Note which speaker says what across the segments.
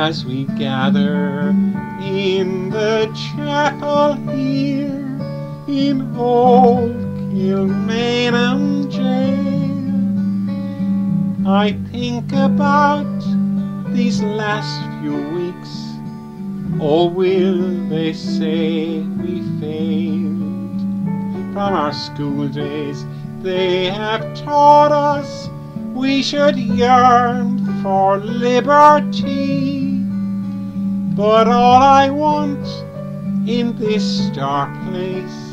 Speaker 1: as we gather in the chapel here in old Kilmainham jail. I think about these last few weeks. Or will they say we failed? From our school days, they have taught us we should yearn for liberty. But all I want in this dark place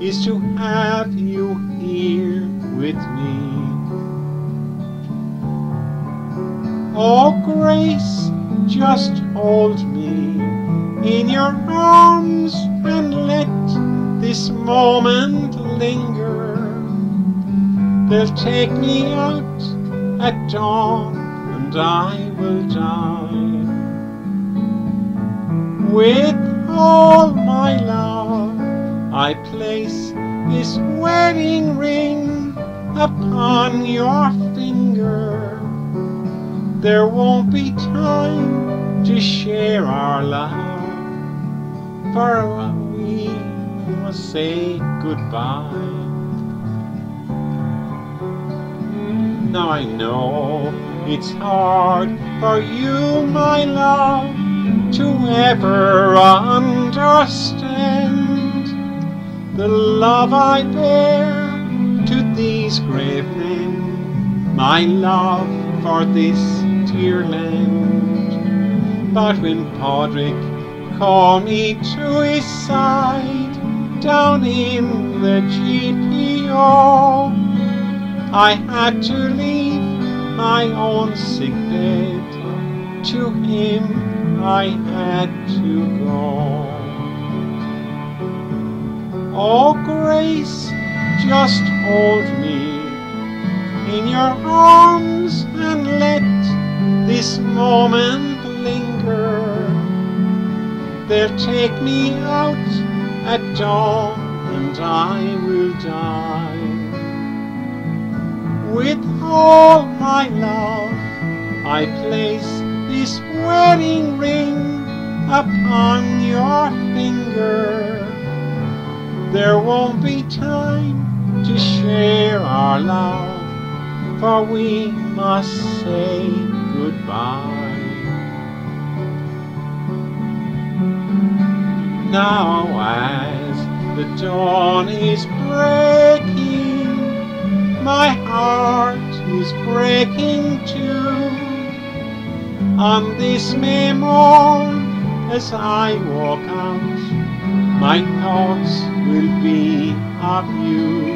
Speaker 1: is to have you here with me. Oh, Grace, just hold me in your arms and let this moment linger. They'll take me out at dawn and I will die. With all my love, I place this wedding ring upon your finger. There won't be time to share our love, for we must say goodbye. Now I know it's hard for you, my love, to ever understand the love I bear to these grave men, my love for this dear land. But when Padraig called me to his side down in the GPO, I had to leave my own sick bed. To him I had to go. Oh, Grace, just hold me in your arms and let this moment linger. They'll take me out at dawn and I will die. With all my love, I place this wedding ring upon your finger. There won't be time to share our love, for we must say goodbye. Now, as the dawn is breaking, my heart is breaking too. On this May morn, as I walk out, my thoughts will be of you.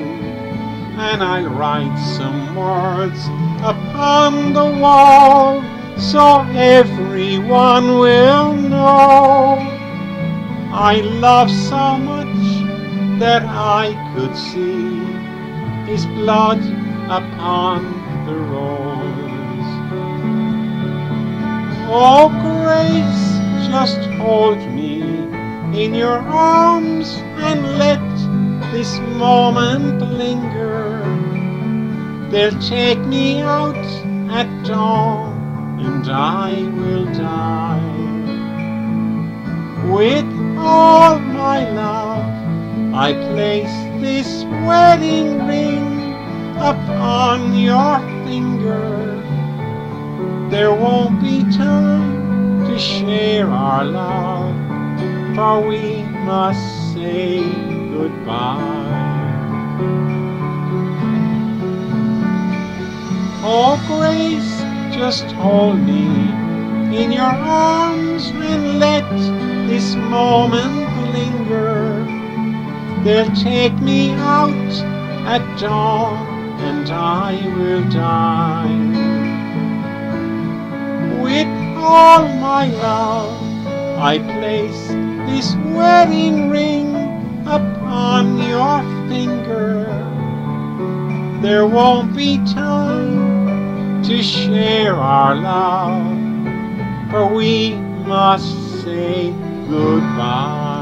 Speaker 1: And I'll write some words upon the wall so everyone will know I love so much that I could see his blood upon the rose. Oh, Grace, just hold me in your arms and let this moment linger. They'll take me out at dawn and I will die. With all my love, I place this wedding ring upon your finger. There won't be time to share our love, for we must say goodbye. Oh, Grace, just hold me in your arms and let this moment linger. They'll take me out at dawn and I will die. My love, I place this wedding ring upon your finger. There won't be time to share our love, for we must say goodbye.